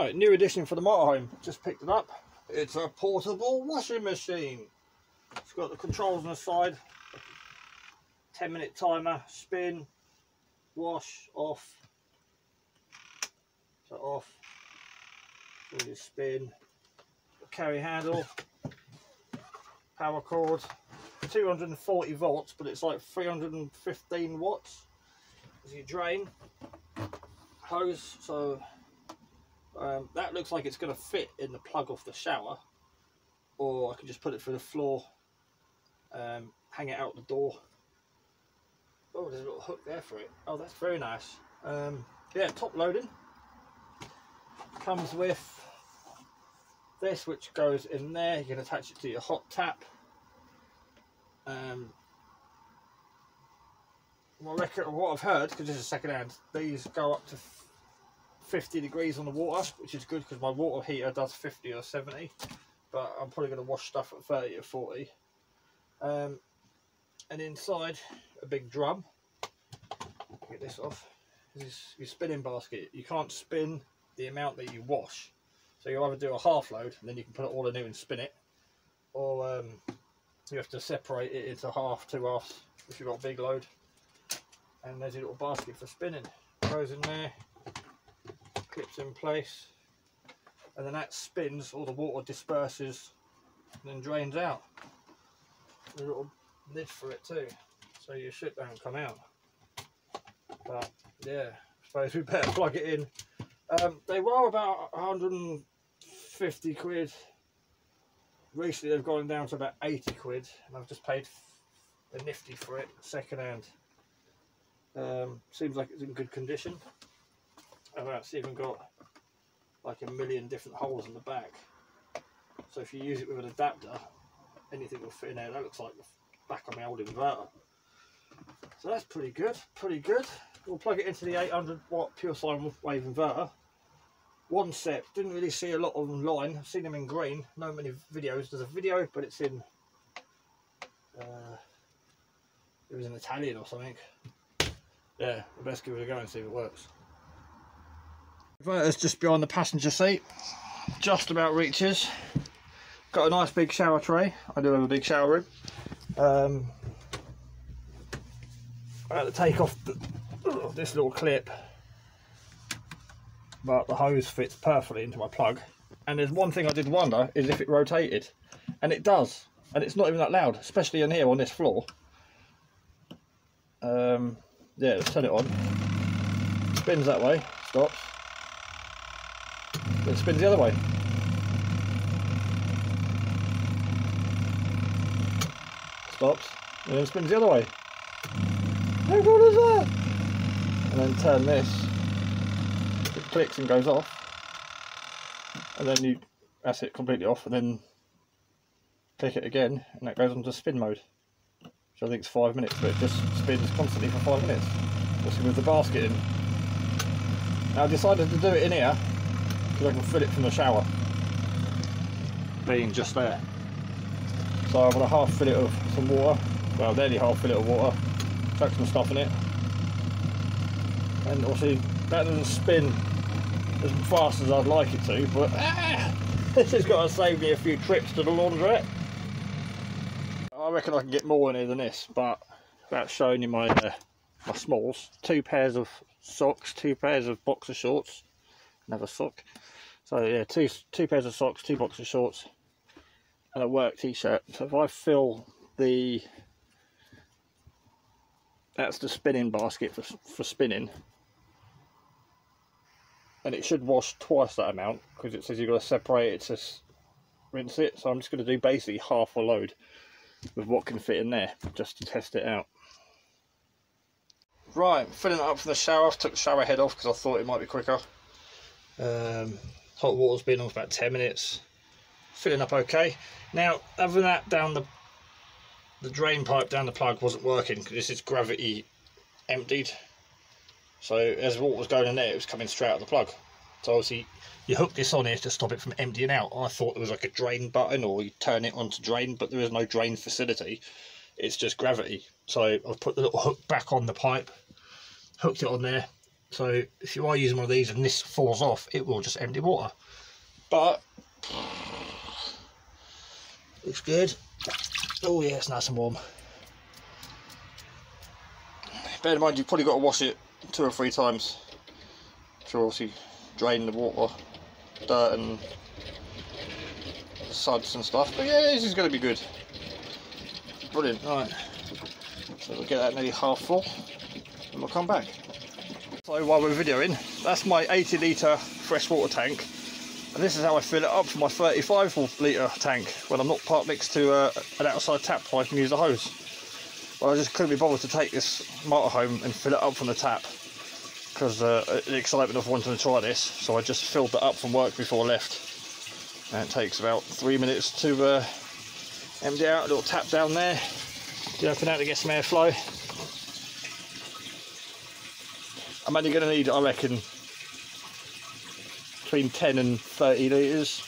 Right, new addition for the motorhome. Just picked it up. It's a portable washing machine. It's got the controls on the side. 10 minute timer, spin, wash, off. So off. So you spin. Carry handle. Power cord. 240 volts, but it's like 315 watts. As you drain. Hose, so um, that looks like it's going to fit in the plug off the shower. Or I could just put it through the floor um, hang it out the door. Oh there's a little hook there for it. Oh that's very nice. Um, yeah top loading comes with this which goes in there. You can attach it to your hot tap. Um, well, what I've heard because this is second hand these go up to 50 degrees on the water, which is good because my water heater does 50 or 70, but I'm probably going to wash stuff at 30 or 40. Um, and inside a big drum, get this off, this is your spinning basket. You can't spin the amount that you wash. So you either do a half load and then you can put it all in there and spin it, or um, you have to separate it into half, two halves if you've got a big load. And there's a little basket for spinning. Goes in there, in place and then that spins all the water disperses and then drains out. A little lid for it too so your shit don't come out. But yeah suppose we better plug it in. Um, they were about 150 quid. Recently they've gone down to about 80 quid and I've just paid a nifty for it second hand. Um, seems like it's in good condition and that's even got like a million different holes in the back. So if you use it with an adapter, anything will fit in there. That looks like the back of my old inverter. So that's pretty good, pretty good. We'll plug it into the 800 watt pure sine wave inverter. One set, didn't really see a lot online. I've seen them in green, no many videos. There's a video, but it's in, uh, it was in Italian or something. Yeah, best give it a go and see if it works. Just behind the passenger seat, just about reaches. Got a nice big shower tray. I do have a big shower room. Um, I had to take off the, this little clip, but the hose fits perfectly into my plug. And there's one thing I did wonder is if it rotated, and it does, and it's not even that loud, especially in here on this floor. Um, yeah, let's turn it on. Spins that way, stops it spins the other way. Stops, and then spins the other way. How good is that? And then turn this, it clicks and goes off. And then you, that's it completely off, and then click it again, and that goes onto spin mode. Which I think is five minutes, but it just spins constantly for five minutes. Just with the basket in. Now I decided to do it in here because I can fill it from the shower. Being just there. So I've got a half fill it of some water. Well nearly half fill it of water. Chuck some stuff in it. And obviously that doesn't spin as fast as I'd like it to but ah, this has got to save me a few trips to the laundrette. I reckon I can get more in here than this but that's showing you my uh, my smalls. Two pairs of socks two pairs of boxer shorts another sock so yeah, two two pairs of socks, two boxer shorts, and a work t-shirt. So if I fill the that's the spinning basket for for spinning, and it should wash twice that amount because it says you've got to separate it to rinse it. So I'm just going to do basically half a load with what can fit in there just to test it out. Right, filling it up from the shower. Took the shower head off because I thought it might be quicker. Um, hot water's been on for about 10 minutes. Filling up okay. Now other than that down the the drain pipe down the plug wasn't working because this is gravity emptied. So as water was going in there it was coming straight out of the plug. So obviously you hook this on here to stop it from emptying out. I thought there was like a drain button or you turn it on to drain but there is no drain facility. It's just gravity. So I've put the little hook back on the pipe hooked it on there So if you are using one of these and this falls off, it will just empty water. But looks good. Oh yeah, it's nice and warm. Bear in mind you've probably got to wash it two or three times to obviously drain the water, dirt and suds and stuff. But yeah, this is going to be good. Brilliant. Right. So we'll get that nearly half full and we'll come back. So while we're videoing, that's my 80 litre freshwater tank. And this is how I fill it up for my 35 litre tank when I'm not parked next to uh, an outside tap I can use a hose. Well, I just couldn't be bothered to take this motorhome and fill it up from the tap because uh, the excitement of wanting to try this. So I just filled it up from work before I left. And it takes about three minutes to uh, empty out. A little tap down there. Open out to get some airflow. I'm only going to need, I reckon, between 10 and 30 litres.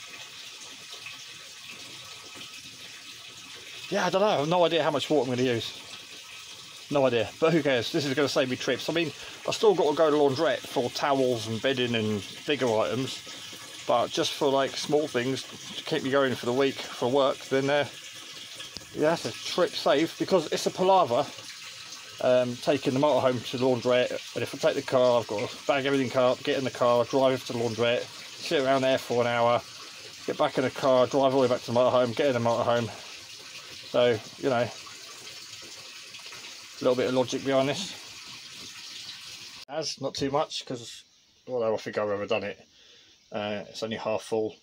Yeah, I don't know. I have no idea how much water I'm going to use. No idea. But who cares? This is going to save me trips. I mean, I've still got to go to laundrette for towels and bedding and bigger items. But just for like small things to keep me going for the week for work, then uh, yeah, that's a trip safe because it's a palaver um, taking the motorhome to the laundrette. And if I take the car, I've got to bag everything up, get in the car, drive to the laundrette, sit around there for an hour, get back in the car, drive all the way back to the motorhome, get in the motorhome. So, you know, a little bit of logic behind this. As, not too much, because although I think I've ever done it, uh, it's only half full.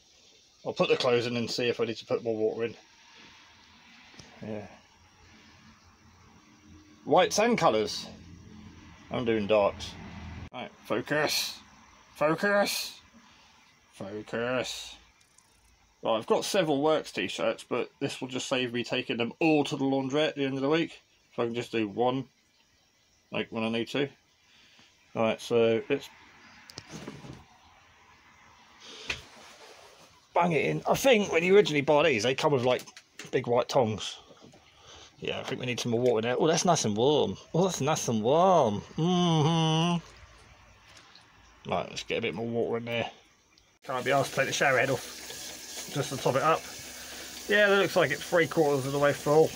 I'll put the clothes in and see if I need to put more water in. Yeah. Whites and colours. I'm doing darks. Right, focus. Focus. Focus. Right, I've got several works t-shirts, but this will just save me taking them all to the laundrette at the end of the week. So I can just do one, like when I need to. Alright, so let's bang it in. I think when you originally buy these, they come with like big white tongs. Yeah, I think we need some more water there. Oh, that's nice and warm. Oh, that's nice and warm. Mm-hmm. Right, let's get a bit more water in there. Can't be asked to take the shower head off just to top it up. Yeah, that looks like it's three quarters of the way full.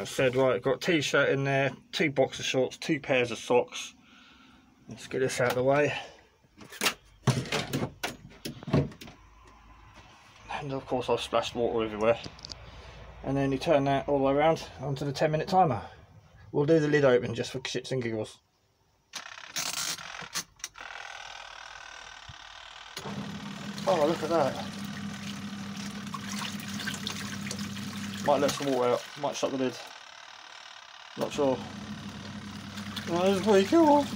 I said, right, I've got t-shirt in there, two boxer shorts, two pairs of socks. Let's get this out of the way. And of course I've splashed water everywhere. And then you turn that all the way around onto the 10 minute timer. We'll do the lid open just for shits and giggles. Oh look at that. Might let some water out. Might shut the lid. Not sure. Well, that's pretty cool.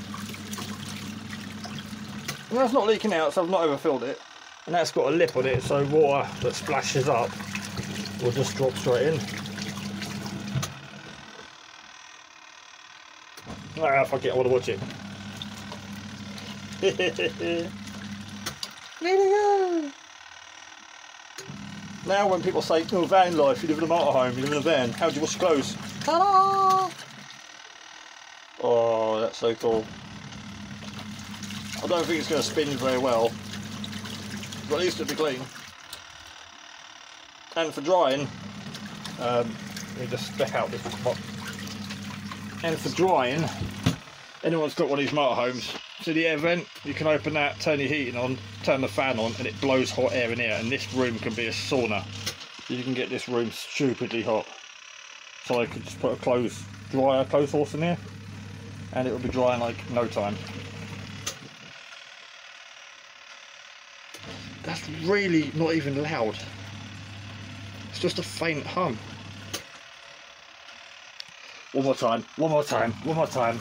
Well, that's not leaking out so I've not overfilled it and that's got a lip on it so water that splashes up will just drop straight in. Ah fuck it I want to watch it. Now when people say oh van life you live in a motorhome you live in a van. How do you wash your clothes? Ta-da! Oh that's so cool. I don't think it's going to spin very well at least it'll be clean. And for drying, um, let me just spec out this pot. And for drying, anyone's got one of these motorhomes, see the air vent, you can open that, turn your heating on, turn the fan on, and it blows hot air in here, and this room can be a sauna. You can get this room stupidly hot. So I could just put a clothes dryer, clothes horse in here, and it will be drying like no time. That's really not even loud. It's just a faint hum. One more time, one more time, one more time.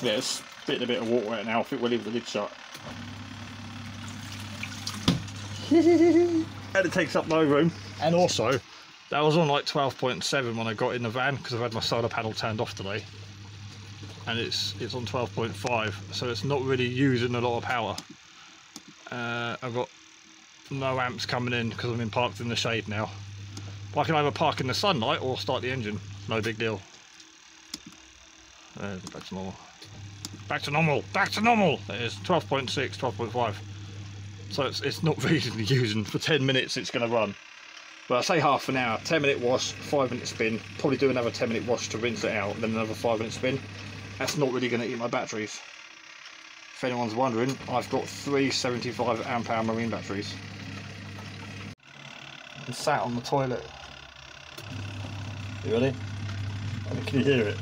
Yeah, it's spitting a bit of water out now. I think we'll leave the lid shut. and it takes up no room. And also, that was on like 12.7 when I got in the van because I've had my solar panel turned off today and it's it's on 12.5 so it's not really using a lot of power uh, I've got no amps coming in because I'm in parked in the shade now. But I can either park in the sunlight or start the engine. No big deal. Uh, back to normal. Back to normal. Back to normal. It is 12.6, 12.5. So it's, it's not really using for 10 minutes it's going to run. But I say half an hour, 10 minute wash, 5 minute spin, probably do another 10 minute wash to rinse it out, and then another 5 minute spin. That's not really going to eat my batteries. If anyone's wondering, I've got three 75 amp hour marine batteries. And sat on the toilet. You ready? Can you hear it?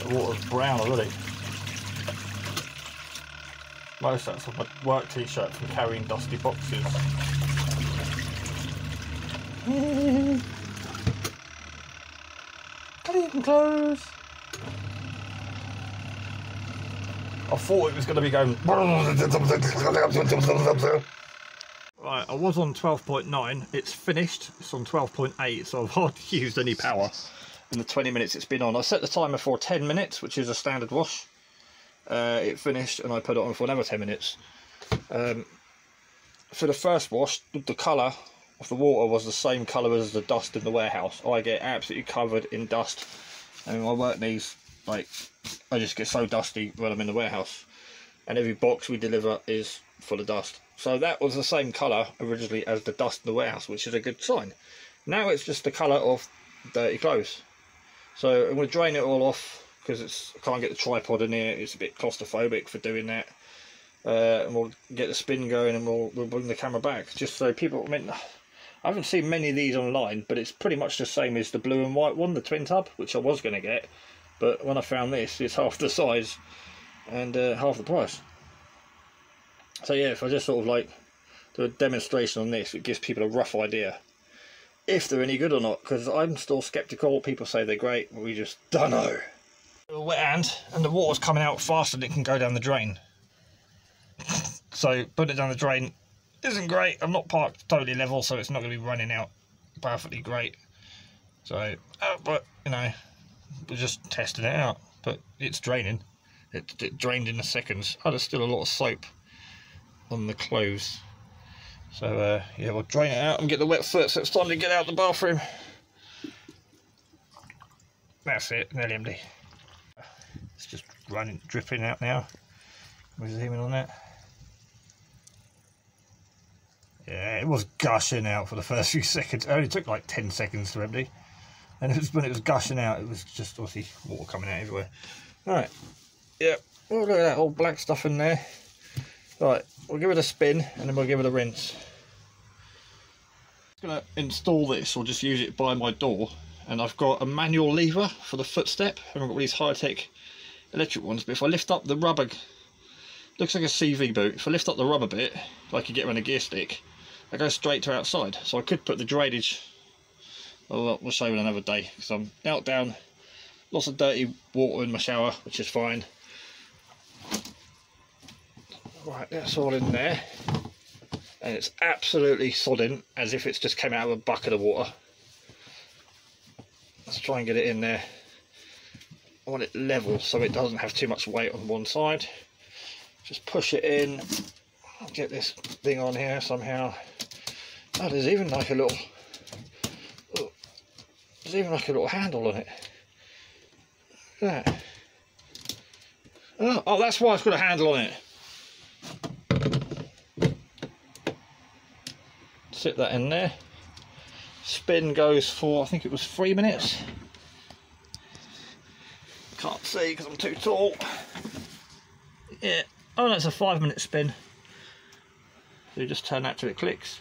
The water's brown already. Most of my work t-shirt from carrying dusty boxes. Clean clothes. I thought it was going to be going. Right, I was on 12.9. It's finished. It's on 12.8, so I've hardly used any power in the 20 minutes it's been on. I set the timer for 10 minutes, which is a standard wash. Uh, it finished, and I put it on for another 10 minutes. Um, for the first wash, the colour of the water was the same colour as the dust in the warehouse. I get absolutely covered in dust. I mean, my work needs, like, I just get so dusty when I'm in the warehouse. And every box we deliver is full of dust. So that was the same colour originally as the dust in the warehouse, which is a good sign. Now it's just the colour of dirty clothes. So I'm going to drain it all off because it's I can't get the tripod in here. It's a bit claustrophobic for doing that. Uh, and we'll get the spin going and we'll, we'll bring the camera back just so people I mean I haven't seen many of these online but it's pretty much the same as the blue and white one the twin tub which I was going to get but when I found this it's half the size and uh, half the price so yeah if I just sort of like do a demonstration on this it gives people a rough idea if they're any good or not because I'm still skeptical people say they're great but we just don't know wet hand and the water's coming out faster than it can go down the drain so putting it down the drain isn't great. I'm not parked totally level, so it's not going to be running out perfectly great. So, uh, but, you know, we're just testing it out. But it's draining. It, it drained in a second. Oh, there's still a lot of soap on the clothes. So, uh, yeah, we'll drain it out and get the wet foot, so it's time to get out the bathroom. That's it, nearly empty. It's just running, dripping out now. We're zooming on that. Yeah, it was gushing out for the first few seconds. It only took like 10 seconds to empty. And it was when it was gushing out, it was just obviously water coming out everywhere. Alright, yeah, oh, look at that old black stuff in there. Right, we'll give it a spin and then we'll give it a rinse. I'm going to install this or just use it by my door. And I've got a manual lever for the footstep. I haven't got these high-tech electric ones, but if I lift up the rubber, looks like a CV boot. If I lift up the rubber bit, like you get around a gear stick, I go straight to outside. So I could put the drainage, oh, well, we'll show you another day, because I'm out down, lots of dirty water in my shower, which is fine. Right, that's all in there. And it's absolutely sodden, as if it's just came out of a bucket of water. Let's try and get it in there. I want it level so it doesn't have too much weight on one side. Just push it in, get this thing on here somehow. Oh, there's even like a little, oh, there's even like a little handle on it. that. Oh, oh, that's why it's got a handle on it. Sit that in there. Spin goes for, I think it was three minutes. See because I'm too tall. Yeah, oh, that's a five minute spin. So you just turn that till it clicks.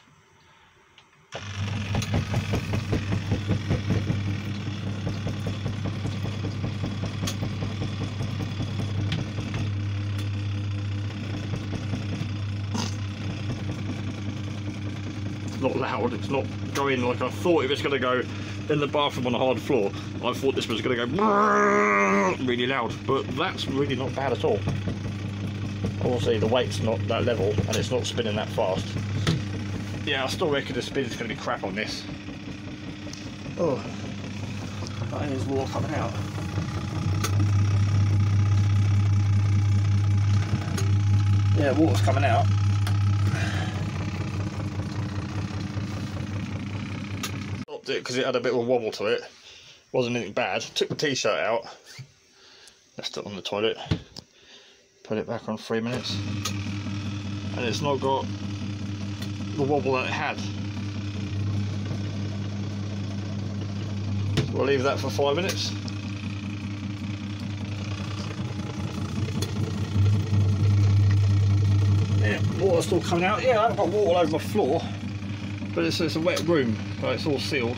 It's not going like I thought it was going to go in the bathroom on a hard floor. I thought this was going to go really loud, but that's really not bad at all. Obviously the weight's not that level and it's not spinning that fast. Yeah, I still reckon the spin's going to be crap on this. Oh, Oh, there's water coming out. Yeah, water's coming out. It because it had a bit of a wobble to it. Wasn't anything bad. Took the t-shirt out. Left it on the toilet. Put it back on three minutes. And it's not got the wobble that it had. We'll leave that for five minutes. Yeah, water's still coming out. Yeah, I haven't got water all over my floor, but it's, it's a wet room, but it's all sealed.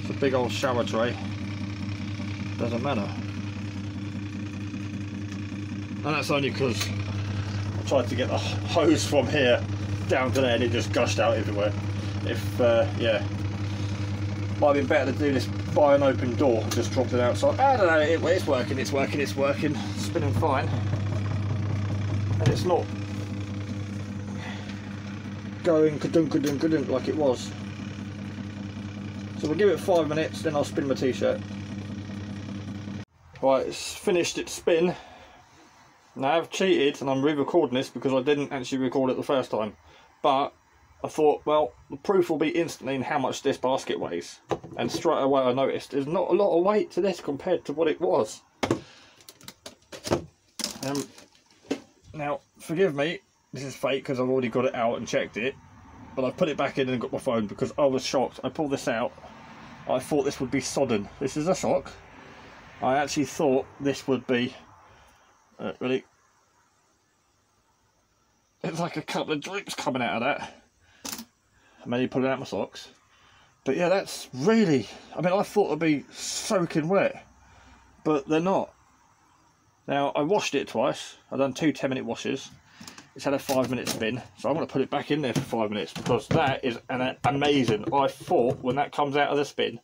It's a big old shower tray. Doesn't matter. And that's only because I tried to get the hose from here down to there and it just gushed out everywhere. If, uh, yeah, might have been better to do this by an open door, just drop it outside. I don't know, it, it's working, it's working, it's working, It's spinning fine. And it's not going kadunk kadunk kadunk like it was. So we'll give it five minutes, then I'll spin my t-shirt. Right, it's finished its spin. Now I've cheated and I'm re-recording this because I didn't actually record it the first time. But I thought, well, the proof will be instantly in how much this basket weighs. And straight away I noticed there's not a lot of weight to this compared to what it was. Um, now, forgive me, this is fake because I've already got it out and checked it. But I put it back in and got my phone because I was shocked. I pulled this out. I thought this would be sodden. This is a shock. I actually thought this would be... Uh, really? It's like a couple of drips coming out of that. I mainly pulling out my socks. But yeah, that's really... I mean, I thought it'd be soaking wet. But they're not. Now, I washed it twice. I've done two 10 minute washes. It's had a five minute spin. So I'm going to put it back in there for five minutes because that is an amazing. I thought when that comes out of the spin,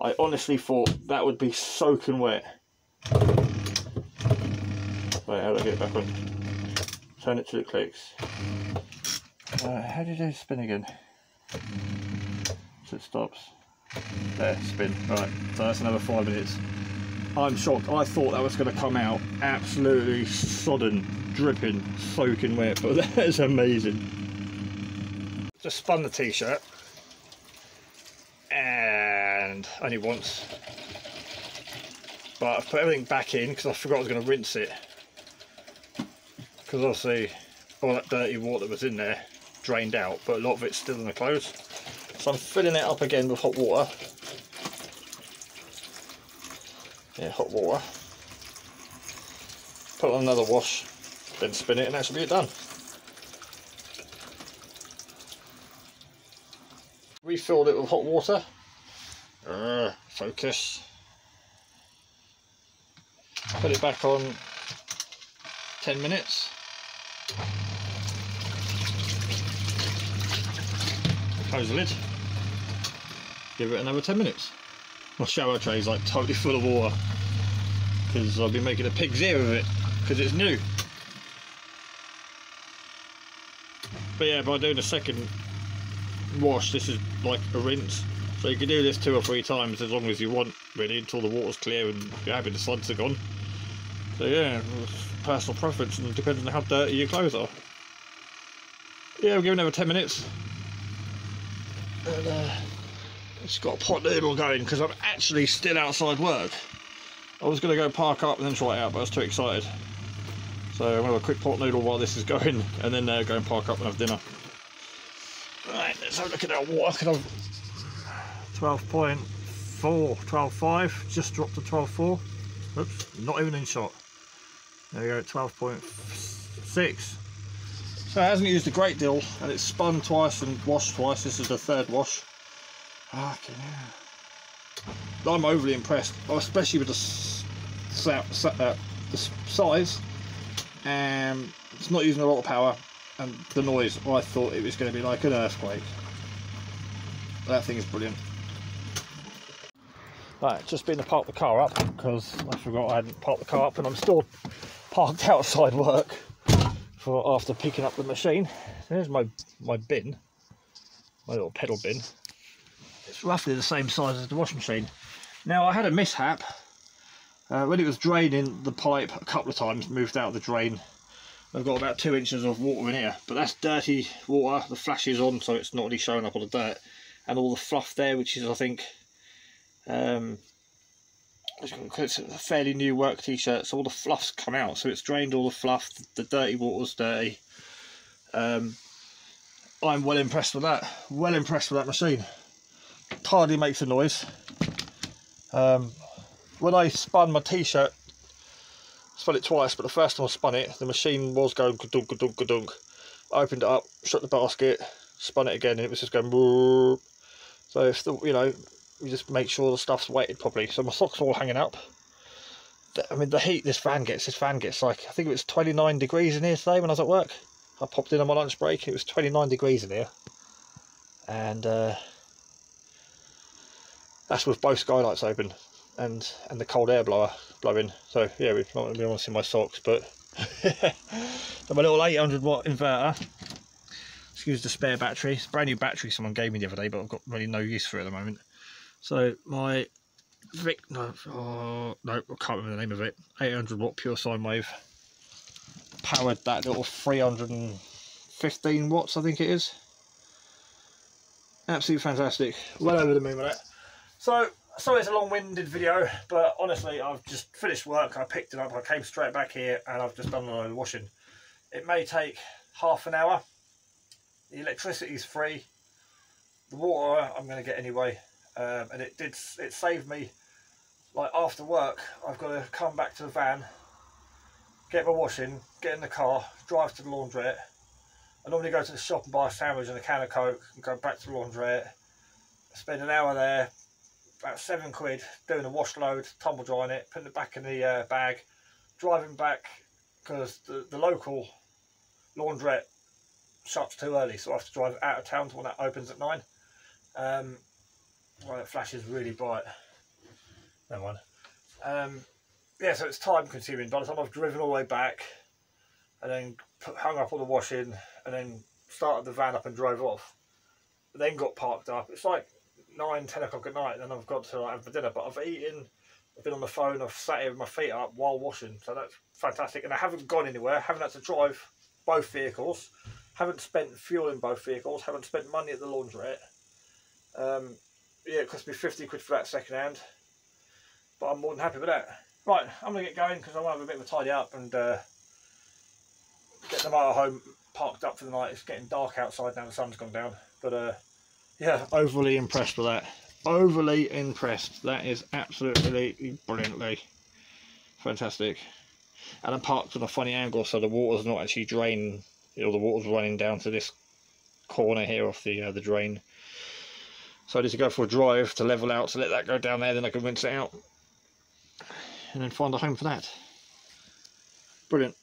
I honestly thought that would be soaking wet. Wait, how do I get it back on? Turn it till it clicks. Uh, how do you do spin again? So it stops. There, spin. Right, so that's another five minutes. I'm shocked. I thought that was going to come out absolutely sodden, dripping, soaking wet, but that is amazing. Just spun the t-shirt and only once. But I've put everything back in because I forgot I was going to rinse it. Because obviously all that dirty water that was in there drained out, but a lot of it's still in the clothes. So I'm filling it up again with hot water yeah, hot water. Put on another wash, then spin it and that should be it done. Refilled it with hot water. Uh, focus. Put it back on 10 minutes. Close the lid. Give it another 10 minutes. My shower tray is like totally full of water because I've been making a pig's ear of it because it's new. But yeah, by doing a second wash, this is like a rinse. So you can do this two or three times as long as you want, really, until the water's clear and you're happy the suds are gone. So yeah, personal preference and depends on how dirty your clothes are. Yeah, we'll give it another 10 minutes. And, uh, it's got a pot noodle going because I'm actually still outside work. I was going to go park up and then try it out, but I was too excited. So I'm going to have a quick pot noodle while this is going and then uh, go and park up and have dinner. Right, let's have a look at our water. 12.4, 12.5, just dropped to 12.4. Oops, not even in shot. There we go, 12.6. So it hasn't used a great deal and it's spun twice and washed twice. This is the third wash. Fucking hell. I'm overly impressed, especially with the, uh, the size. Um, it's not using a lot of power, and the noise. I thought it was going to be like an earthquake. That thing is brilliant. Right, just been to park the car up because I forgot I hadn't parked the car up, and I'm still parked outside work for after picking up the machine. There's my my bin, my little pedal bin. It's roughly the same size as the washing machine. Now I had a mishap uh, when it was draining the pipe a couple of times, moved out of the drain. I've got about two inches of water in here, but that's dirty water. The flash is on, so it's not really showing up on the dirt, and all the fluff there, which is I think um, it's a fairly new work t-shirt, so all the fluff's come out. So it's drained all the fluff. The dirty water's dirty. Um, I'm well impressed with that. Well impressed with that machine. Hardly makes a noise. Um, when I spun my t-shirt, spun it twice, but the first time I spun it, the machine was going ka-dunk, ka-dunk, ka-dunk. I opened it up, shut the basket, spun it again, and it was just going. So if the you know, you just make sure the stuff's weighted properly. So my socks are all hanging up. I mean, the heat this fan gets, this fan gets like I think it was 29 degrees in here today when I was at work. I popped in on my lunch break. It was 29 degrees in here, and uh, that's with both skylights open and and the cold air blower blowing. So yeah, we're not going to be honest in my socks, but so my little 800 watt inverter. Excuse the spare battery. It's a brand new battery someone gave me the other day, but I've got really no use for it at the moment. So my Vic, no, oh, no, I can't remember the name of it. 800 watt pure sine wave powered that little 315 watts, I think it is. Absolutely fantastic. Well over the moon with that. So sorry it's a long-winded video but honestly I've just finished work. I picked it up. I came straight back here and I've just done a load of washing. It may take half an hour. The electricity is free. The water I'm going to get anyway. Um, and it did it saved me like after work I've got to come back to the van get my washing get in the car drive to the laundrette. I normally go to the shop and buy a sandwich and a can of coke and go back to the laundrette spend an hour there about seven quid doing a wash load, tumble drying it, putting it back in the uh, bag, driving back because the, the local laundrette shuts too early, so I have to drive out of town to when that opens at nine. Um, well, it flashes really bright. Never mind. Um, yeah, so it's time consuming. By the time I've driven all the way back and then put, hung up all the washing and then started the van up and drove off, then got parked up. It's like nine, ten o'clock at night, and then I've got to like, have my dinner. But I've eaten, I've been on the phone, I've sat here with my feet up while washing, so that's fantastic. And I haven't gone anywhere, haven't had to drive both vehicles, haven't spent fuel in both vehicles, haven't spent money at the laundrette. Um, yeah, it cost me 50 quid for that second hand, but I'm more than happy with that. Right, I'm going to get going because I want to have a bit of a tidy up and uh, get the motorhome parked up for the night. It's getting dark outside now, the sun's gone down. But uh, yeah, overly impressed with that. Overly impressed. That is absolutely brilliantly fantastic. And I'm parked on a funny angle so the water's not actually draining, you know, the water's running down to this corner here off the uh, the drain. So I need to go for a drive to level out to let that go down there, then I can rinse it out. And then find a home for that. Brilliant.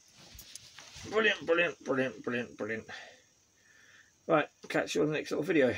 Brilliant, brilliant, brilliant, brilliant, brilliant. Right, catch you on the next little video.